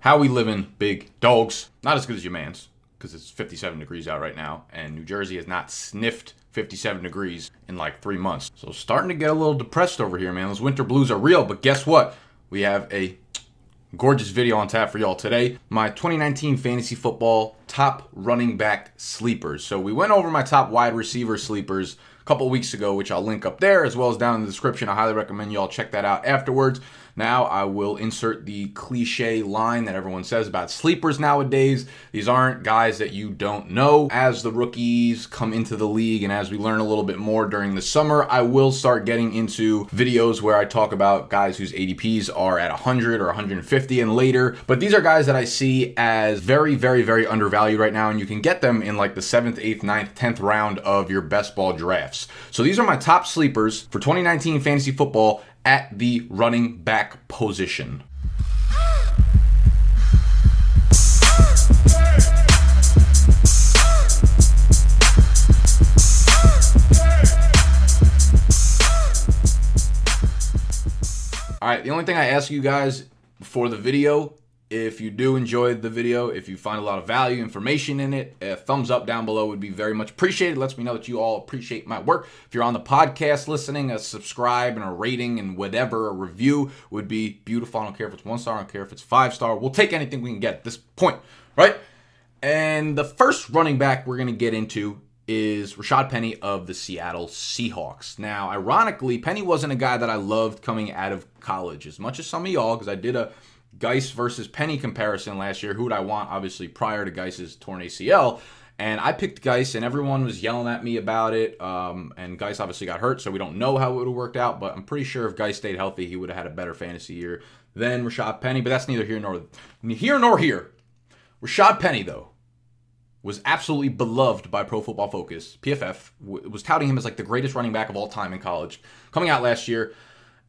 How we living, big dogs? Not as good as your man's, because it's 57 degrees out right now, and New Jersey has not sniffed 57 degrees in like three months. So starting to get a little depressed over here, man. Those winter blues are real, but guess what? We have a gorgeous video on tap for y'all today. My 2019 fantasy football top running back sleepers. So we went over my top wide receiver sleepers a couple weeks ago, which I'll link up there as well as down in the description. I highly recommend y'all check that out afterwards. Now I will insert the cliche line that everyone says about sleepers nowadays. These aren't guys that you don't know. As the rookies come into the league and as we learn a little bit more during the summer, I will start getting into videos where I talk about guys whose ADPs are at 100 or 150 and later. But these are guys that I see as very, very, very undervalued right now, and you can get them in like the 7th, 8th, 9th, 10th round of your best ball drafts. So these are my top sleepers for 2019 fantasy football at the running back position. All right, the only thing I ask you guys for the video if you do enjoy the video, if you find a lot of value, information in it, a thumbs up down below would be very much appreciated. It lets me know that you all appreciate my work. If you're on the podcast listening, a subscribe and a rating and whatever, a review would be beautiful. I don't care if it's one star, I don't care if it's five star. We'll take anything we can get at this point, right? And the first running back we're going to get into is Rashad Penny of the Seattle Seahawks. Now, ironically, Penny wasn't a guy that I loved coming out of college as much as some of y'all, because I did a Guice versus Penny comparison last year. Who would I want? Obviously, prior to Guice's torn ACL. And I picked Guice, and everyone was yelling at me about it. Um, and Guice obviously got hurt, so we don't know how it would have worked out. But I'm pretty sure if Guice stayed healthy, he would have had a better fantasy year than Rashad Penny. But that's neither here nor here nor here. Rashad Penny, though, was absolutely beloved by Pro Football Focus. PFF was touting him as like the greatest running back of all time in college. Coming out last year,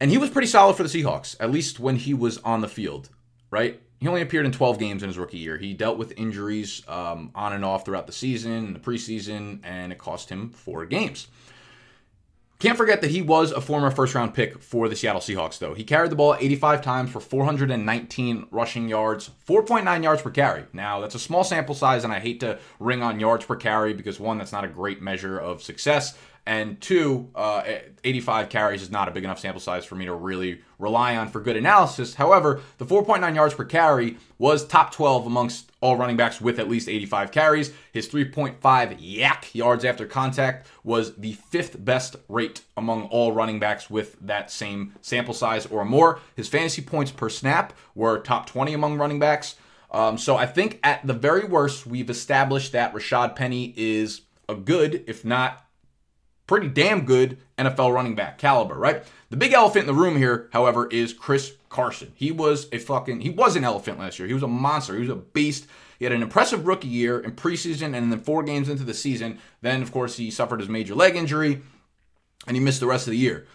and he was pretty solid for the Seahawks, at least when he was on the field right? He only appeared in 12 games in his rookie year. He dealt with injuries um, on and off throughout the season, and the preseason, and it cost him four games. Can't forget that he was a former first round pick for the Seattle Seahawks, though. He carried the ball 85 times for 419 rushing yards, 4.9 yards per carry. Now, that's a small sample size, and I hate to ring on yards per carry because, one, that's not a great measure of success. And two, uh, 85 carries is not a big enough sample size for me to really rely on for good analysis. However, the 4.9 yards per carry was top 12 amongst all running backs with at least 85 carries. His 3.5 YAC yards after contact was the fifth best rate among all running backs with that same sample size or more. His fantasy points per snap were top 20 among running backs. Um, so I think at the very worst, we've established that Rashad Penny is a good, if not pretty damn good NFL running back caliber, right? The big elephant in the room here, however, is Chris Carson. He was a fucking he was an elephant last year. He was a monster. He was a beast. He had an impressive rookie year in preseason and then four games into the season. Then, of course, he suffered his major leg injury and he missed the rest of the year.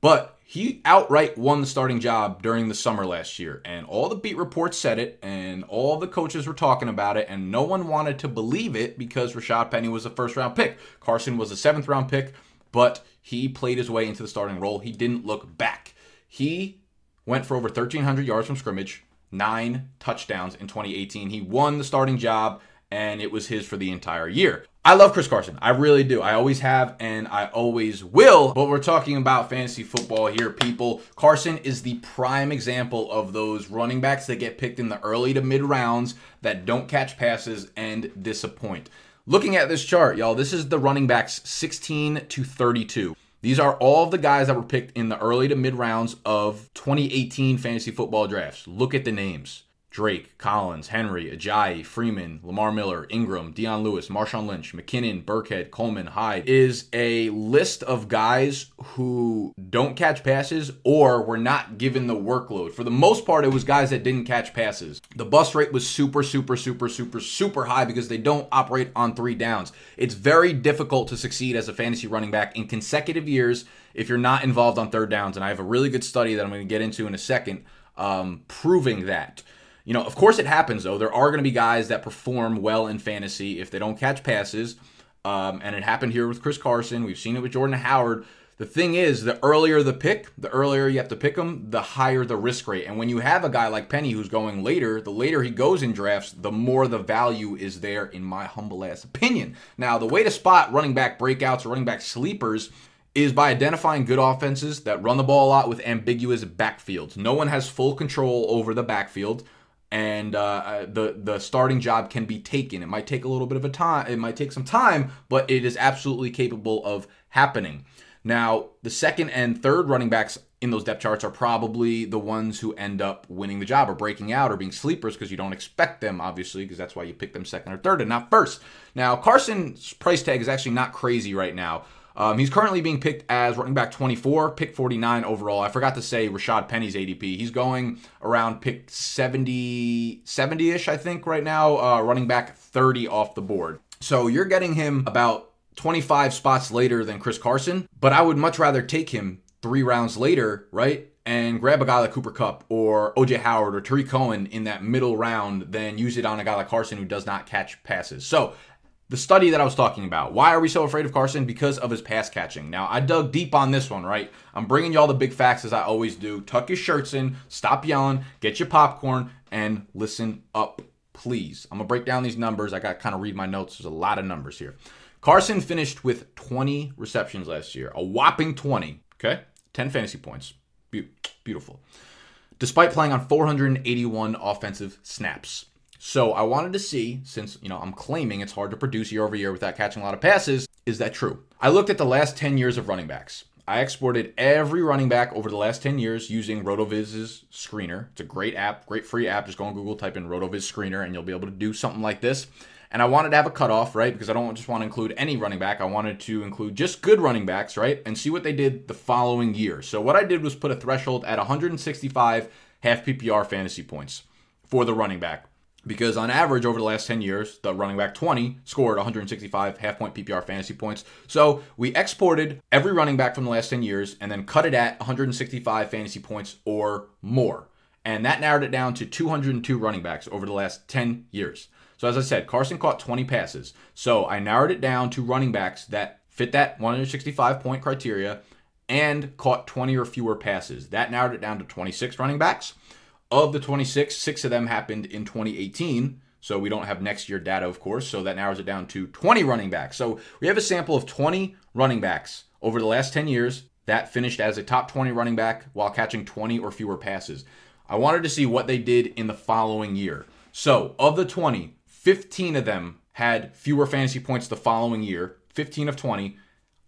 But he outright won the starting job during the summer last year. And all the beat reports said it, and all the coaches were talking about it, and no one wanted to believe it because Rashad Penny was a first round pick. Carson was a seventh round pick, but he played his way into the starting role. He didn't look back. He went for over 1,300 yards from scrimmage, nine touchdowns in 2018. He won the starting job, and it was his for the entire year. I love Chris Carson. I really do. I always have and I always will. But we're talking about fantasy football here, people. Carson is the prime example of those running backs that get picked in the early to mid rounds that don't catch passes and disappoint. Looking at this chart, y'all, this is the running backs 16 to 32. These are all of the guys that were picked in the early to mid rounds of 2018 fantasy football drafts. Look at the names. Drake, Collins, Henry, Ajayi, Freeman, Lamar Miller, Ingram, Dion Lewis, Marshawn Lynch, McKinnon, Burkhead, Coleman, Hyde is a list of guys who don't catch passes or were not given the workload. For the most part, it was guys that didn't catch passes. The bust rate was super, super, super, super, super high because they don't operate on three downs. It's very difficult to succeed as a fantasy running back in consecutive years if you're not involved on third downs. And I have a really good study that I'm going to get into in a second um, proving that. You know, of course it happens though. There are going to be guys that perform well in fantasy if they don't catch passes. Um, and it happened here with Chris Carson. We've seen it with Jordan Howard. The thing is, the earlier the pick, the earlier you have to pick them, the higher the risk rate. And when you have a guy like Penny who's going later, the later he goes in drafts, the more the value is there, in my humble ass opinion. Now, the way to spot running back breakouts or running back sleepers is by identifying good offenses that run the ball a lot with ambiguous backfields. No one has full control over the backfield, and uh, uh, the the starting job can be taken. It might take a little bit of a time. It might take some time, but it is absolutely capable of happening. Now, the second and third running backs in those depth charts are probably the ones who end up winning the job or breaking out or being sleepers because you don't expect them, obviously, because that's why you pick them second or third and not first. Now, Carson's price tag is actually not crazy right now. Um, he's currently being picked as running back 24, pick 49 overall. I forgot to say Rashad Penny's ADP. He's going around pick 70, 70-ish, I think, right now, uh, running back 30 off the board. So you're getting him about 25 spots later than Chris Carson, but I would much rather take him three rounds later, right? And grab a guy like Cooper Kupp or OJ Howard or Tarik Cohen in that middle round than use it on a guy like Carson who does not catch passes. So the study that I was talking about. Why are we so afraid of Carson? Because of his pass catching. Now, I dug deep on this one, right? I'm bringing y'all the big facts as I always do. Tuck your shirts in, stop yelling, get your popcorn, and listen up, please. I'm going to break down these numbers. I got kind of read my notes. There's a lot of numbers here. Carson finished with 20 receptions last year, a whopping 20, okay? 10 fantasy points. Be- beautiful. Despite playing on 481 offensive snaps. So I wanted to see, since you know I'm claiming it's hard to produce year over year without catching a lot of passes, is that true? I looked at the last 10 years of running backs. I exported every running back over the last 10 years using RotoViz's screener. It's a great app, great free app. Just go on Google, type in RotoViz screener, and you'll be able to do something like this. And I wanted to have a cutoff, right? Because I don't just want to include any running back. I wanted to include just good running backs, right? And see what they did the following year. So what I did was put a threshold at 165 half PPR fantasy points for the running back because on average over the last 10 years, the running back 20 scored 165 half point PPR fantasy points. So we exported every running back from the last 10 years and then cut it at 165 fantasy points or more. And that narrowed it down to 202 running backs over the last 10 years. So as I said, Carson caught 20 passes. So I narrowed it down to running backs that fit that 165 point criteria and caught 20 or fewer passes. That narrowed it down to 26 running backs. Of the 26, six of them happened in 2018. So we don't have next year data, of course. So that narrows it down to 20 running backs. So we have a sample of 20 running backs over the last 10 years that finished as a top 20 running back while catching 20 or fewer passes. I wanted to see what they did in the following year. So of the 20, 15 of them had fewer fantasy points the following year, 15 of 20.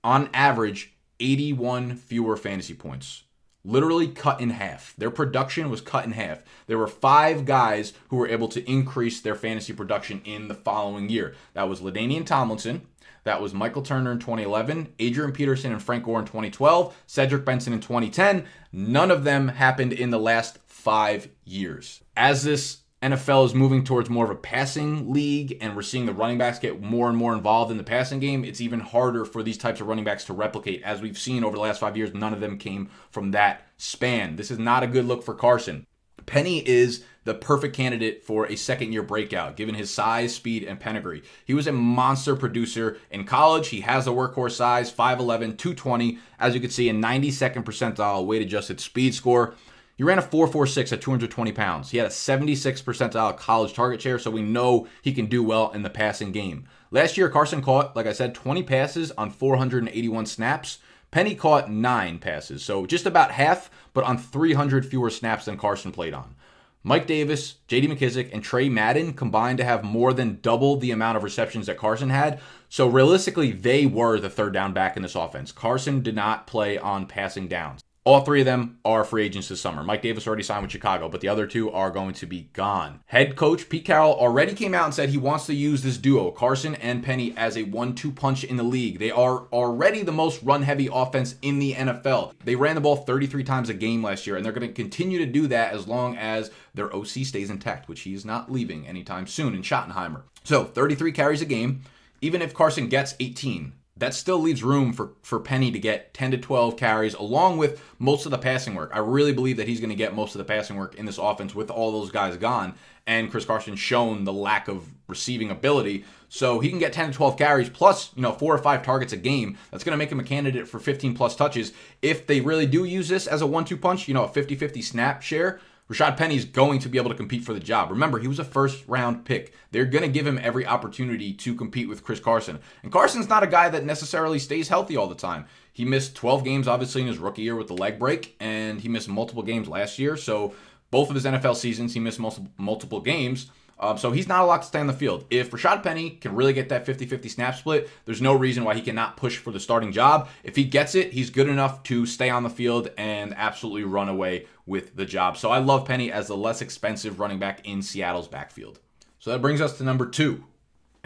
On average, 81 fewer fantasy points literally cut in half. Their production was cut in half. There were five guys who were able to increase their fantasy production in the following year. That was LaDainian Tomlinson. That was Michael Turner in 2011, Adrian Peterson and Frank Gore in 2012, Cedric Benson in 2010. None of them happened in the last five years. As this NFL is moving towards more of a passing league, and we're seeing the running backs get more and more involved in the passing game. It's even harder for these types of running backs to replicate. As we've seen over the last five years, none of them came from that span. This is not a good look for Carson. Penny is the perfect candidate for a second year breakout, given his size, speed, and pedigree. He was a monster producer in college. He has a workhorse size, 5'11, 220. As you can see, a 92nd percentile weight adjusted speed score. He ran a 4.46 at 220 pounds. He had a 76 percentile college target share, so we know he can do well in the passing game. Last year, Carson caught, like I said, 20 passes on 481 snaps. Penny caught nine passes, so just about half, but on 300 fewer snaps than Carson played on. Mike Davis, JD McKissic, and Tre Madden combined to have more than double the amount of receptions that Carson had. So realistically, they were the third down back in this offense. Carson did not play on passing downs. All three of them are free agents this summer. Mike Davis already signed with Chicago, but the other two are going to be gone. Head coach Pete Carroll already came out and said he wants to use this duo, Carson and Penny, as a one two punch in the league. They are already the most run heavy offense in the NFL. They ran the ball 33 times a game last year, and they're going to continue to do that as long as their OC stays intact, which he is not leaving anytime soon in Schottenheimer. So 33 carries a game. Even if Carson gets 18, that still leaves room for, for Penny to get 10 to 12 carries along with most of the passing work. I really believe that he's going to get most of the passing work in this offense with all those guys gone. And Chris Carson shown the lack of receiving ability. So he can get 10 to 12 carries plus, you know, four or five targets a game. That's going to make him a candidate for 15 plus touches. If they really do use this as a one two punch, you know, a 50 50 snap share, Rashad Penny's going to be able to compete for the job. Remember, he was a first round pick. They're going to give him every opportunity to compete with Chris Carson. And Carson's not a guy that necessarily stays healthy all the time. He missed 12 games, obviously, in his rookie year with the leg break, and he missed multiple games last year. So, both of his NFL seasons, he missed multiple, multiple games. Um, so he's not allowed to stay on the field. If Rashad Penny can really get that 50 50 snap split, there's no reason why he cannot push for the starting job. If he gets it, he's good enough to stay on the field and absolutely run away with the job. So I love Penny as the less expensive running back in Seattle's backfield. So that brings us to number two.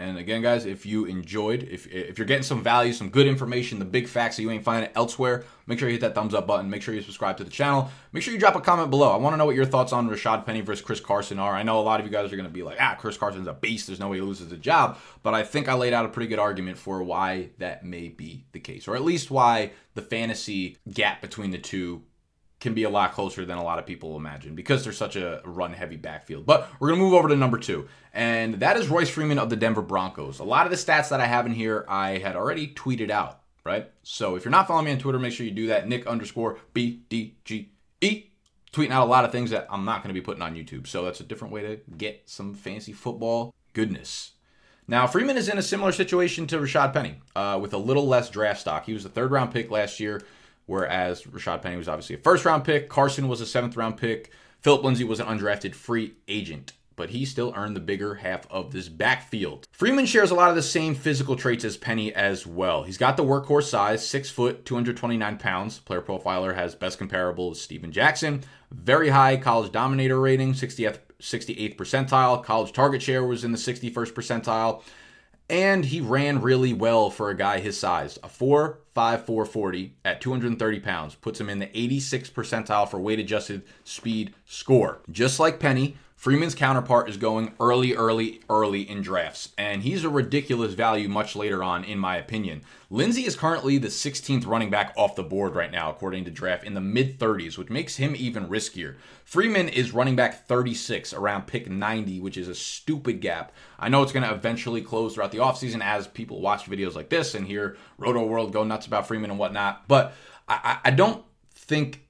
And again, guys, if you enjoyed, if, if you're getting some value, some good information, the big facts that you ain't finding elsewhere, make sure you hit that thumbs up button. Make sure you subscribe to the channel. Make sure you drop a comment below. I want to know what your thoughts on Rashad Penny versus Chris Carson are. I know a lot of you guys are going to be like, ah, Chris Carson's a beast. There's no way he loses the job. But I think I laid out a pretty good argument for why that may be the case, or at least why the fantasy gap between the two can be a lot closer than a lot of people imagine because they're such a run heavy backfield. But we're going to move over to number two, and that is Royce Freeman of the Denver Broncos. A lot of the stats that I have in here, I had already tweeted out, right? So if you're not following me on Twitter, make sure you do that. Nick underscore BDGE. Tweeting out a lot of things that I'm not going to be putting on YouTube. So that's a different way to get some fancy football goodness. Now, Freeman is in a similar situation to Rashad Penny uh, with a little less draft stock. He was a third round pick last year whereas Rashad Penny was obviously a first round pick. Carson was a seventh round pick. Phillip Lindsay was an undrafted free agent, but he still earned the bigger half of this backfield. Freeman shares a lot of the same physical traits as Penny as well. He's got the workhorse size, 6 foot, 229 pounds. Player Profiler has best comparable as Steven Jackson. Very high college dominator rating, 60th, 68th percentile. College target share was in the 61st percentile. And he ran really well for a guy his size. A 4 5 4 40 at 230 pounds puts him in the 86th percentile for weight adjusted speed score. Just like Penny, Freeman's counterpart is going early, early, early in drafts, and he's a ridiculous value much later on, in my opinion. Lindsay is currently the 16th running back off the board right now, according to draft, in the mid 30s, which makes him even riskier. Freeman is running back 36 around pick 90, which is a stupid gap. I know it's going to eventually close throughout the offseason as people watch videos like this and hear Rotoworld go nuts about Freeman and whatnot, but I, I don't think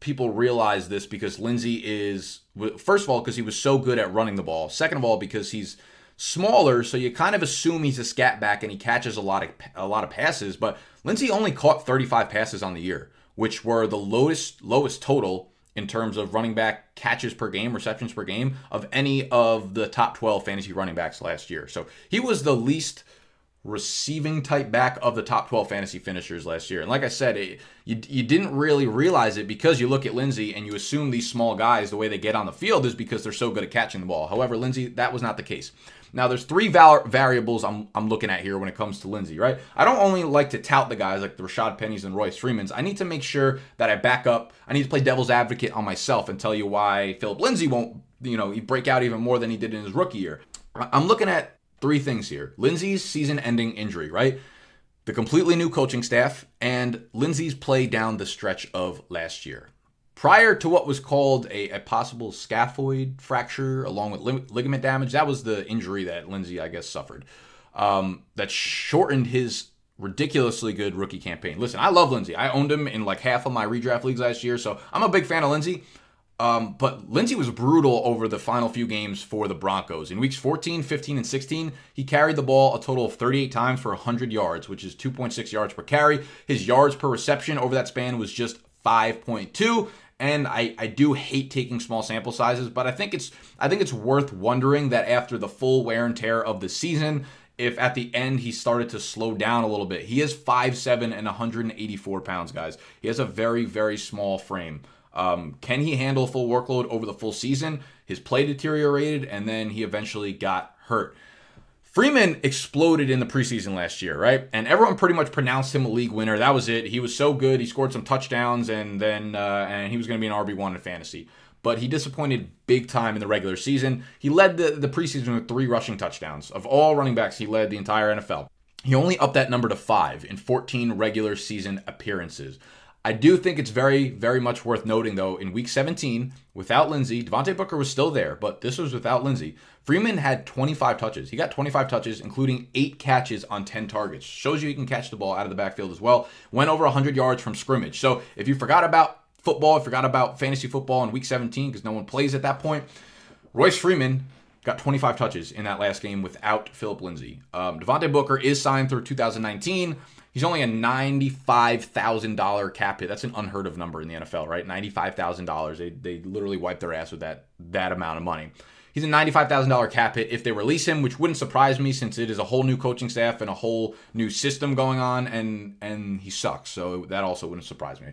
people realize this because Lindsay is first of all because he was so good at running the ball. Second of all because he's smaller, so you kind of assume he's a scat back and he catches a lot of a lot of passes. But Lindsay only caught 35 passes on the year, which were the lowest lowest total in terms of running back catches per game, receptions per game of any of the top 12 fantasy running backs last year. So he was the least receiving type back of the top 12 fantasy finishers last year. And like I said, it, you, you didn't really realize it because you look at Lindsay and you assume these small guys, the way they get on the field is because they're so good at catching the ball. However, Lindsay, that was not the case. Now, there's three val- variables I'm, I'm looking at here when it comes to Lindsay, right? I don't only like to tout the guys like the Rashad Pennies and Royce Freemans. I need to make sure that I back up. I need to play devil's advocate on myself and tell you why Phillip Lindsay won't, you know, he break out even more than he did in his rookie year. I'm looking at three things here Lindsay's season ending injury, right? The completely new coaching staff, and Lindsay's play down the stretch of last year. Prior to what was called a, a possible scaphoid fracture along with lig- ligament damage, that was the injury that Lindsay, I guess, suffered. Um, that shortened his ridiculously good rookie campaign. Listen, I love Lindsay. I owned him in like half of my redraft leagues last year, so I'm a big fan of Lindsay. Um, but Lindsay was brutal over the final few games for the Broncos. In weeks 14, 15, and 16, he carried the ball a total of 38 times for 100 yards, which is 2.6 yards per carry. His yards per reception over that span was just 5.2. And I, I do hate taking small sample sizes, but I think it's I think it's worth wondering that after the full wear and tear of the season, if at the end he started to slow down a little bit. He is 5'7 and 184 pounds, guys. He has a very, very small frame. Um, can he handle full workload over the full season? His play deteriorated, and then he eventually got hurt. Freeman exploded in the preseason last year, right? And everyone pretty much pronounced him a league winner. That was it. He was so good. He scored some touchdowns, and then uh, and he was going to be an RB one in fantasy. But he disappointed big time in the regular season. He led the, the preseason with three rushing touchdowns. Of all running backs, he led the entire NFL. He only upped that number to five in 14 regular season appearances. I do think it's very, very much worth noting, though, in week 17, without Lindsay, Devontae Booker was still there, but this was without Lindsay. Freeman had 25 touches. He got 25 touches, including eight catches on 10 targets. Shows you he can catch the ball out of the backfield as well. Went over 100 yards from scrimmage. So if you forgot about football, forgot about fantasy football in week 17 because no one plays at that point, Royce Freeman got 25 touches in that last game without Phillip Lindsay. Um, Devontae Booker is signed through 2019. He's only a $95,000 cap hit. That's an unheard of number in the NFL, right? $95,000. They, they literally wipe their ass with that, that amount of money. He's a $95,000 cap hit if they release him, which wouldn't surprise me since it is a whole new coaching staff and a whole new system going on, and, and he sucks. So that also wouldn't surprise me.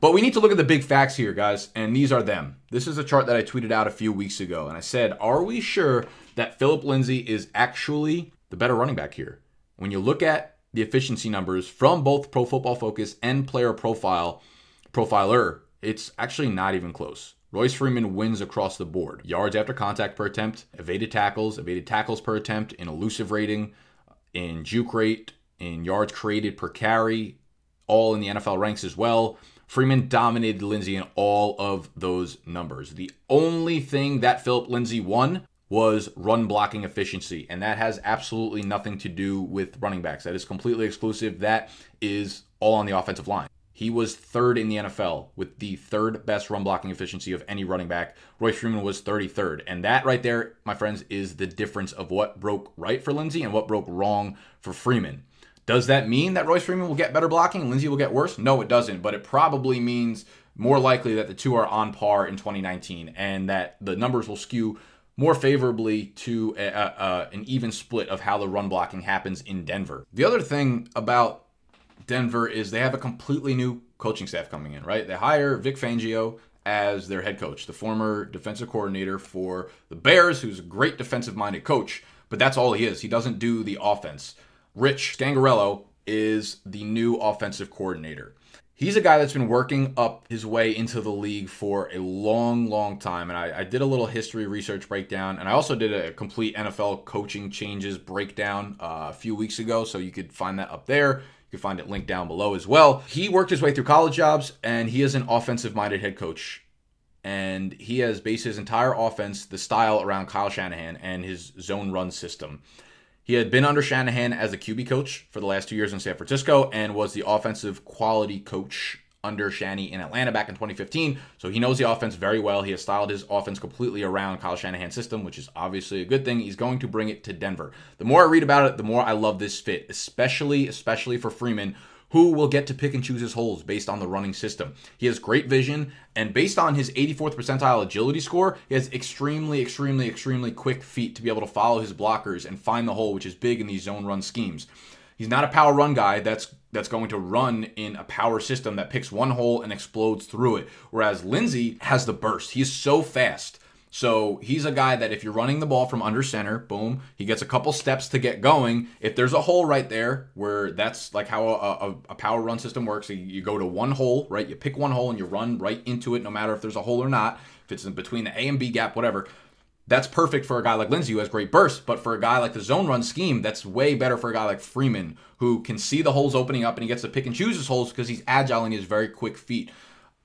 But we need to look at the big facts here, guys, and these are them. This is a chart that I tweeted out a few weeks ago, and I said, Are we sure that Phillip Lindsay is actually the better running back here? When you look at the efficiency numbers from both Pro Football Focus and Player Profile Profiler, it's actually not even close. Royce Freeman wins across the board. Yards after contact per attempt, evaded tackles, evaded tackles per attempt, in elusive rating, in juke rate, in yards created per carry, all in the NFL ranks as well. Freeman dominated Lindsay in all of those numbers. The only thing that Phillip Lindsay won was run blocking efficiency, and that has absolutely nothing to do with running backs. That is completely exclusive. That is all on the offensive line. He was third in the NFL with the third best run blocking efficiency of any running back. Royce Freeman was 33rd. And that right there, my friends, is the difference of what broke right for Lindsay and what broke wrong for Freeman. Does that mean that Royce Freeman will get better blocking and Lindsay will get worse? No, it doesn't. But it probably means more likely that the two are on par in 2019 and that the numbers will skew more favorably to a, a, an even split of how the run blocking happens in Denver. The other thing about Denver is they have a completely new coaching staff coming in, right? They hire Vic Fangio as their head coach, the former defensive coordinator for the Bears, who's a great defensive minded coach, but that's all he is. He doesn't do the offense. Rich Scangarello is the new offensive coordinator. He's a guy that's been working up his way into the league for a long, long time. And I, I, did a little history research breakdown, and I also did a complete NFL coaching changes breakdown uh, a few weeks ago. So you could find that up there. You can find it linked down below as well. He worked his way through college jobs and he is an offensive minded head coach. And he has based his entire offense, the style around Kyle Shanahan and his zone run system. He had been under Shanahan as a QB coach for the last two years in San Francisco and was the offensive quality coach under Shanny in Atlanta back in 2015. So he knows the offense very well. He has styled his offense completely around Kyle Shanahan's system, which is obviously a good thing. He's going to bring it to Denver. The more I read about it, the more I love this fit, especially especially for Freeman, who will get to pick and choose his holes based on the running system. He has great vision, and based on his 84th percentile agility score, he has extremely, extremely, extremely quick feet to be able to follow his blockers and find the hole, which is big in these zone run schemes. He's not a power run guy that's that's going to run in a power system that picks one hole and explodes through it. Whereas Lindsay has the burst. He's so fast. So he's a guy that if you're running the ball from under center, boom, he gets a couple steps to get going. If there's a hole right there, where that's like how a, a, a power run system works, you, you go to one hole, right? You pick one hole and you run right into it, no matter if there's a hole or not. If it's in between the A and B gap, whatever. That's perfect for a guy like Lindsay who has great burst, but for a guy like the zone run scheme, that's way better for a guy like Freeman who can see the holes opening up and he gets to pick and choose his holes because he's agile and he has very quick feet.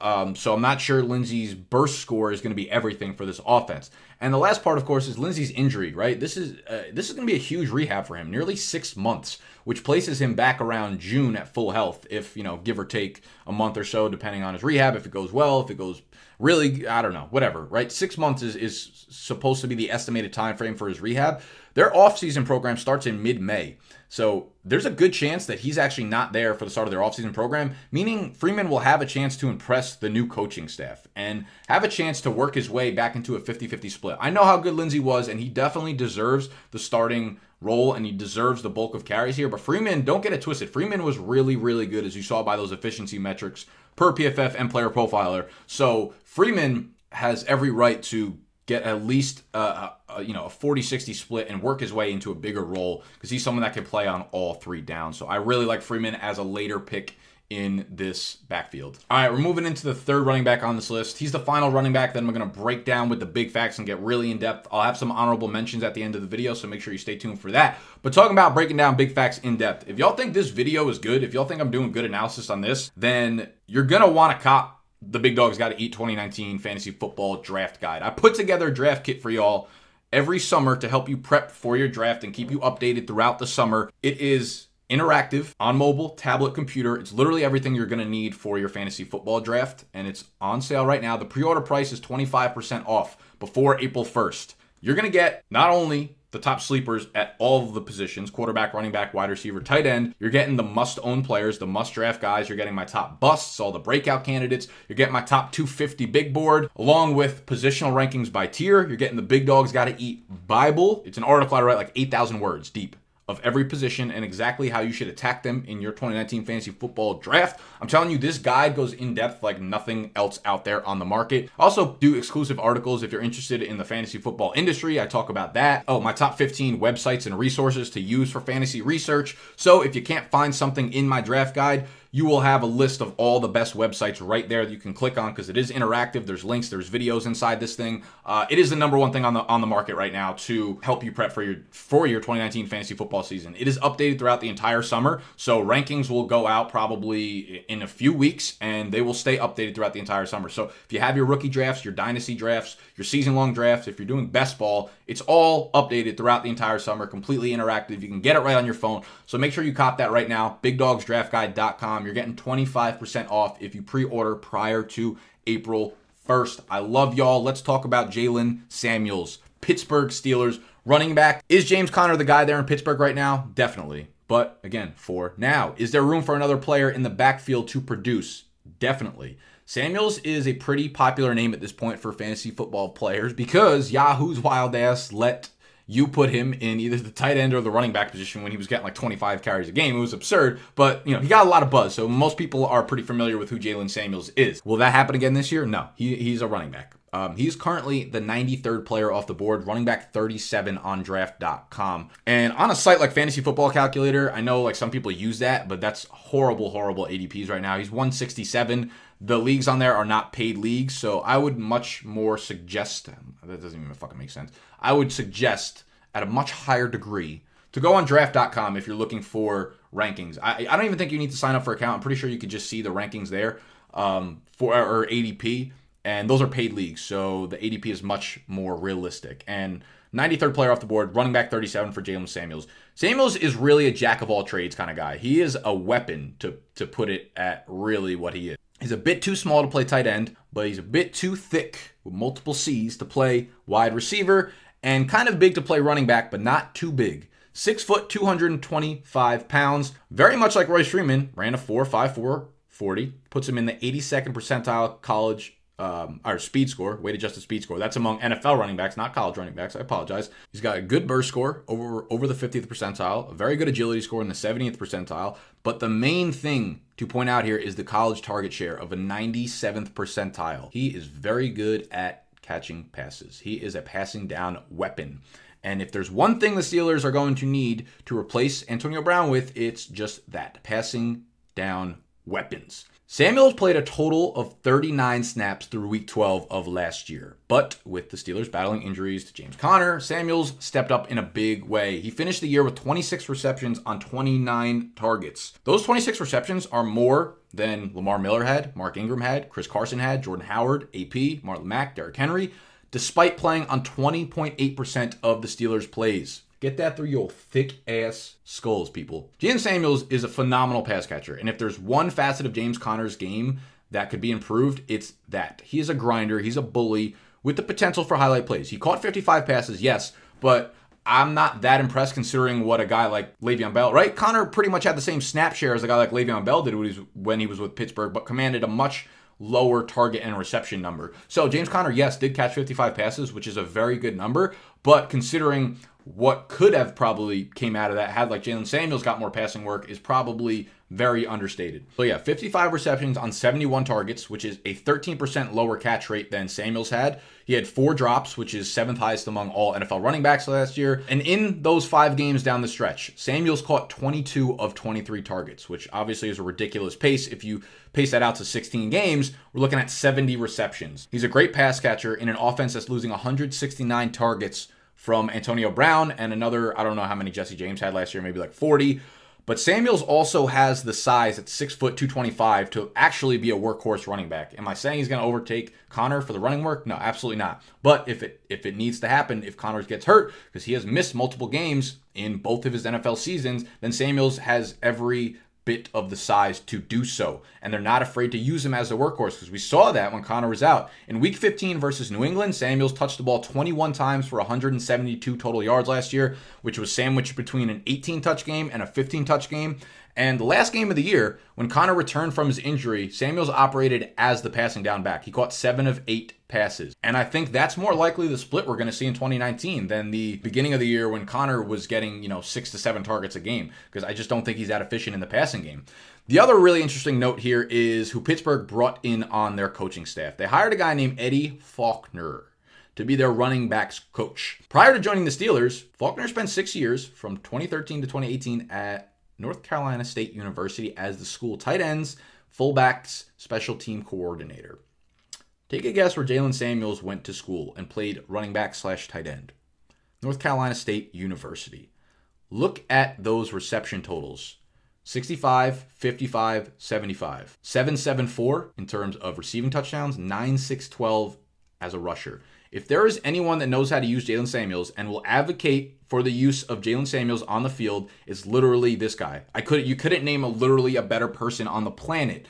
Um, so I'm not sure Lindsay's burst score is going to be everything for this offense. And the last part, of course, is Lindsay's injury. Right, this is uh, this is going to be a huge rehab for him, nearly six months, which places him back around June at full health, if you know, give or take a month or so, depending on his rehab. If it goes well, if it goes really, I don't know, whatever. Right, six months is is supposed to be the estimated time frame for his rehab. Their offseason program starts in mid-May. So there's a good chance that he's actually not there for the start of their offseason program, meaning Freeman will have a chance to impress the new coaching staff and have a chance to work his way back into a 50 50 split. I know how good Lindsay was, and he definitely deserves the starting role and he deserves the bulk of carries here. But Freeman, don't get it twisted. Freeman was really, really good, as you saw by those efficiency metrics per PFF and player profiler. So Freeman has every right to get at least uh, a, you know a 40-60 split and work his way into a bigger role because he's someone that can play on all three downs. So I really like Freeman as a later pick in this backfield. All right, we're moving into the third running back on this list. He's the final running back that I'm going to break down with the big facts and get really in depth. I'll have some honorable mentions at the end of the video, so make sure you stay tuned for that. But talking about breaking down big facts in depth, if y'all think this video is good, if y'all think I'm doing good analysis on this, then you're going to want to cop the Big Dogs Got to Eat 2019 Fantasy Football Draft Guide. I put together a draft kit for y'all every summer to help you prep for your draft and keep you updated throughout the summer. It is interactive on mobile, tablet, computer. It's literally everything you're going to need for your fantasy football draft, and it's on sale right now. The pre order price is 25% off before April 1st. You're going to get not only the top sleepers at all of the positions quarterback, running back, wide receiver, tight end. You're getting the must own players, the must draft guys. You're getting my top busts, all the breakout candidates. You're getting my top 250 big board, along with positional rankings by tier. You're getting the big dogs got to eat Bible. It's an article I write like 8,000 words deep of every position and exactly how you should attack them in your 2019 fantasy football draft. I'm telling you, this guide goes in depth like nothing else out there on the market. Also, do exclusive articles if you're interested in the fantasy football industry. I talk about that. Oh, my top 15 websites and resources to use for fantasy research. So if you can't find something in my draft guide, you will have a list of all the best websites right there that you can click on because it is interactive. There's links, there's videos inside this thing. Uh, it is the number one thing on the on the market right now to help you prep for your for your 2019 fantasy football season. It is updated throughout the entire summer, so rankings will go out probably in a few weeks, and they will stay updated throughout the entire summer. So if you have your rookie drafts, your dynasty drafts, your season long drafts, if you're doing best ball, it's all updated throughout the entire summer, completely interactive. You can get it right on your phone. So make sure you cop that right now. BigDogsDraftGuide.com. You're getting 25% off if you pre order prior to April 1st. I love y'all. Let's talk about Jaylen Samuels, Pittsburgh Steelers running back. Is James Conner the guy there in Pittsburgh right now? Definitely. But again, for now, is there room for another player in the backfield to produce? Definitely. Samuels is a pretty popular name at this point for fantasy football players because Yahoo's wild ass let you put him in either the tight end or the running back position when he was getting like 25 carries a game. It was absurd, but you know, he got a lot of buzz. So most people are pretty familiar with who Jaylen Samuels is. Will that happen again this year? No, he, he's a running back. Um, he's currently the 93rd player off the board, running back 37 on draft.com. And on a site like Fantasy Football Calculator, I know like some people use that, but that's horrible, horrible ADPs right now. He's 167. The leagues on there are not paid leagues, so I would much more suggest that doesn't even fucking make sense. I would suggest at a much higher degree to go on draft.com if you're looking for rankings. I, I don't even think you need to sign up for account. I'm pretty sure you could just see the rankings there um, for or ADP, and those are paid leagues, so the ADP is much more realistic. And 93rd player off the board, running back 37 for Jaylen Samuels. Samuels is really a jack of all trades kind of guy. He is a weapon to to put it at really what he is. He's a bit too small to play tight end, but he's a bit too thick with multiple C's to play wide receiver and kind of big to play running back, but not too big. Six foot, 225 pounds. Very much like Royce Freeman, ran a 4.54 40. Puts him in the 82nd percentile college um, or speed score, weight adjusted speed score. That's among NFL running backs, not college running backs. I apologize. He's got a good burst score over over the 50th percentile, a very good agility score in the 70th percentile. But the main thing to point out here is the college target share of a 97th percentile. He is very good at catching passes. He is a passing down weapon. And if there's one thing the Steelers are going to need to replace Antonio Brown with, it's just that passing down weapons. Samuels played a total of 39 snaps through week 12 of last year. But with the Steelers battling injuries to James Conner, Samuels stepped up in a big way. He finished the year with 26 receptions on 29 targets. Those 26 receptions are more than Lamar Miller had, Mark Ingram had, Chris Carson had, Jordan Howard, AP, Marlon Mack, Derrick Henry, despite playing on 20.8% of the Steelers' plays. Get that through your thick ass skulls, people. Jaylen Samuels is a phenomenal pass catcher. And if there's one facet of James Conner's game that could be improved, it's that. He is a grinder, he's a bully with the potential for highlight plays. He caught 55 passes, yes, but I'm not that impressed considering what a guy like Le'Veon Bell, right? Conner pretty much had the same snap share as a guy like Le'Veon Bell did when he was with Pittsburgh, but commanded a much lower target and reception number. So James Conner, yes, did catch 55 passes, which is a very good number, but considering what could have probably came out of that had like Jaylen Samuels got more passing work is probably very understated. So yeah, 55 receptions on 71 targets, which is a 13% lower catch rate than Samuels had. He had four drops, which is seventh highest among all NFL running backs last year. And in those five games down the stretch, Samuels caught 22 of 23 targets, which obviously is a ridiculous pace. If you pace that out to 16 games, we're looking at 70 receptions. He's a great pass catcher in an offense that's losing 169 targets from Antonio Brown and another, I don't know how many Jesse James had last year, maybe like 40. But Samuels also has the size at six foot two twenty five to actually be a workhorse running back. Am I saying he's going to overtake Conner for the running work? No, absolutely not. But if it if it needs to happen, if Conner gets hurt because he has missed multiple games in both of his NFL seasons, then Samuels has every bit of the size to do so. And they're not afraid to use him as a workhorse because we saw that when Conner was out. In week 15 versus New England, Samuels touched the ball 21 times for 172 total yards last year, which was sandwiched between an 18 touch game and a 15 touch game. And the last game of the year, when Conner returned from his injury, Samuels operated as the passing down back. He caught seven of eight passes. And I think that's more likely the split we're going to see in 2019 than the beginning of the year when Conner was getting, you know, six to seven targets a game, because I just don't think he's that efficient in the passing game. The other really interesting note here is who Pittsburgh brought in on their coaching staff. They hired a guy named Eddie Faulkner to be their running backs coach. Prior to joining the Steelers, Faulkner spent six years from 2013 to 2018 at North Carolina State University as the school tight ends, fullbacks, special team coordinator. Take a guess where Jaylen Samuels went to school and played running back slash tight end. North Carolina State University. Look at those reception totals 65, 55, 75. 774 in terms of receiving touchdowns, 9, 6, 12 as a rusher. If there is anyone that knows how to use Jaylen Samuels and will advocate for the use of Jaylen Samuels on the field, it's literally this guy. I could you couldn't name a literally a better person on the planet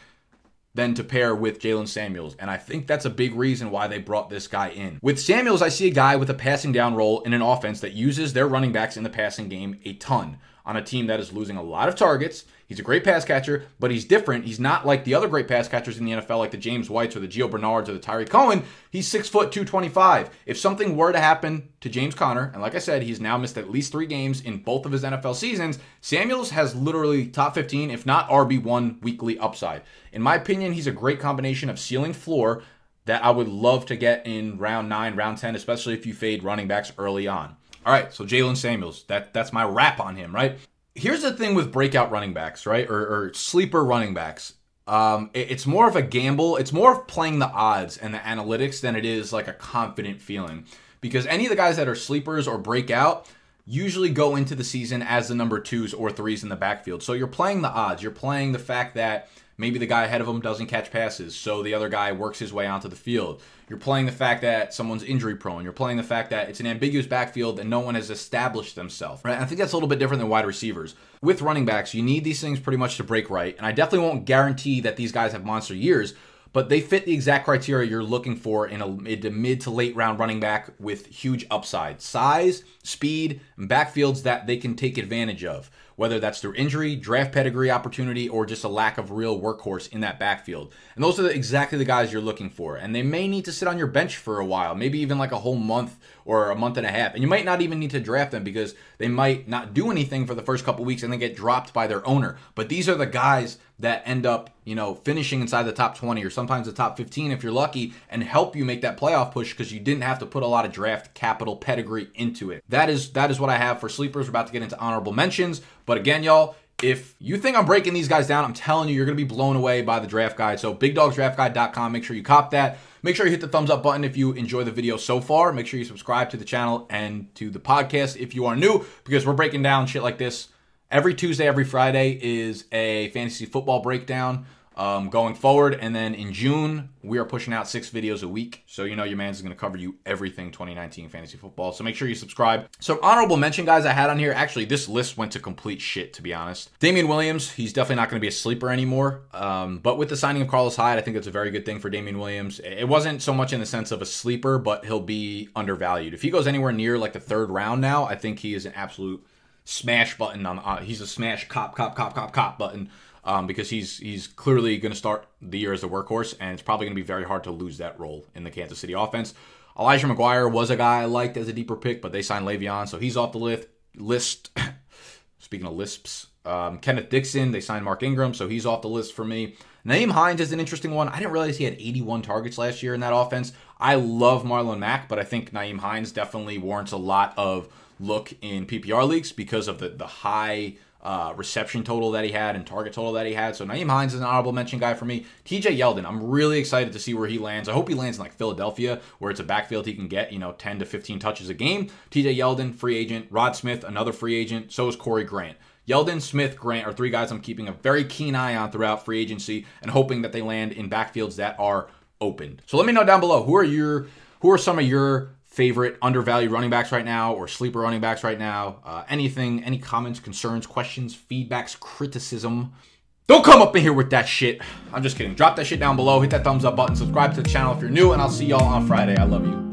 than to pair with Jaylen Samuels. And I think that's a big reason why they brought this guy in. With Samuels, I see a guy with a passing down role in an offense that uses their running backs in the passing game a ton on a team that is losing a lot of targets. He's a great pass catcher, but he's different. He's not like the other great pass catchers in the NFL, like the James Whites or the Gio Bernards or the Tarik Cohen. He's six foot two twenty five. If something were to happen to James Conner, and like I said, he's now missed at least three games in both of his NFL seasons, Samuels has literally top fifteen, if not RB one weekly upside. In my opinion, he's a great combination of ceiling floor that I would love to get in round nine, round ten, especially if you fade running backs early on. All right, so Jaylen Samuels, that that's my wrap on him, right? Here's the thing with breakout running backs, right, or, or sleeper running backs. Um, it, it's more of a gamble. It's more of playing the odds and the analytics than it is like a confident feeling. Because any of the guys that are sleepers or breakout usually go into the season as the number twos or threes in the backfield. So you're playing the odds. You're playing the fact that Maybe the guy ahead of him doesn't catch passes, so the other guy works his way onto the field. You're playing the fact that someone's injury prone. You're playing the fact that it's an ambiguous backfield and no one has established themselves. Right? I think that's a little bit different than wide receivers. With running backs, you need these things pretty much to break right. And I definitely won't guarantee that these guys have monster years, but they fit the exact criteria you're looking for in a mid to mid to late round running back with huge upside, size, speed, and backfields that they can take advantage of whether that's through injury, draft pedigree opportunity, or just a lack of real workhorse in that backfield. And those are the, exactly the guys you're looking for. And they may need to sit on your bench for a while, maybe even like a whole month or a month and a half. And you might not even need to draft them because they might not do anything for the first couple weeks and then get dropped by their owner. But these are the guys that end up, you know, finishing inside the top 20 or sometimes the top 15 if you're lucky and help you make that playoff push because you didn't have to put a lot of draft capital pedigree into it. That is that is what I have for sleepers. We're about to get into honorable mentions. But again, y'all, if you think I'm breaking these guys down, I'm telling you, you're going to be blown away by the draft guide. So, bigdogsdraftguide.com. Make sure you cop that. Make sure you hit the thumbs up button if you enjoy the video so far. Make sure you subscribe to the channel and to the podcast if you are new, because we're breaking down shit like this every Tuesday, every Friday is a fantasy football breakdown um, going forward. And then in June, we are pushing out six videos a week. So you know your man's going to cover you everything 2019 fantasy football. So make sure you subscribe. So honorable mention guys I had on here. Actually, this list went to complete shit to be honest. Damien Williams, he's definitely not going to be a sleeper anymore. Um, but with the signing of Carlos Hyde, I think that's a very good thing for Damien Williams. It wasn't so much in the sense of a sleeper, but he'll be undervalued. If he goes anywhere near like the third round now, I think he is an absolute smash button on. Uh, he's a smash cop cop cop cop cop button um, because he's he's clearly going to start the year as the workhorse, and it's probably going to be very hard to lose that role in the Kansas City offense. Elijah McGuire was a guy I liked as a deeper pick, but they signed Le'Veon, so he's off the list. List. Speaking of lisps, um, Kenneth Dixon, they signed Mark Ingram, so he's off the list for me. Nyheim Hines is an interesting one. I didn't realize he had 81 targets last year in that offense. I love Marlon Mack, but I think Nyheim Hines definitely warrants a lot of look in PPR leagues because of the the high uh, reception total that he had and target total that he had. So Nyheim Hines is an honorable mention guy for me. TJ Yeldon, I'm really excited to see where he lands. I hope he lands in like Philadelphia, where it's a backfield he can get, you know, 10 to 15 touches a game. TJ Yeldon, free agent. Rod Smith, another free agent. So is Corey Grant. Yeldon, Smith, Grant are three guys I'm keeping a very keen eye on throughout free agency and hoping that they land in backfields that are opened. So let me know down below who are your who are some of your favorite undervalued running backs right now or sleeper running backs right now. Uh, anything, any comments, concerns, questions, feedbacks, criticism. Don't come up in here with that shit. I'm just kidding. Drop that shit down below. Hit that thumbs up button. Subscribe to the channel if you're new. And I'll see y'all on Friday. I love you.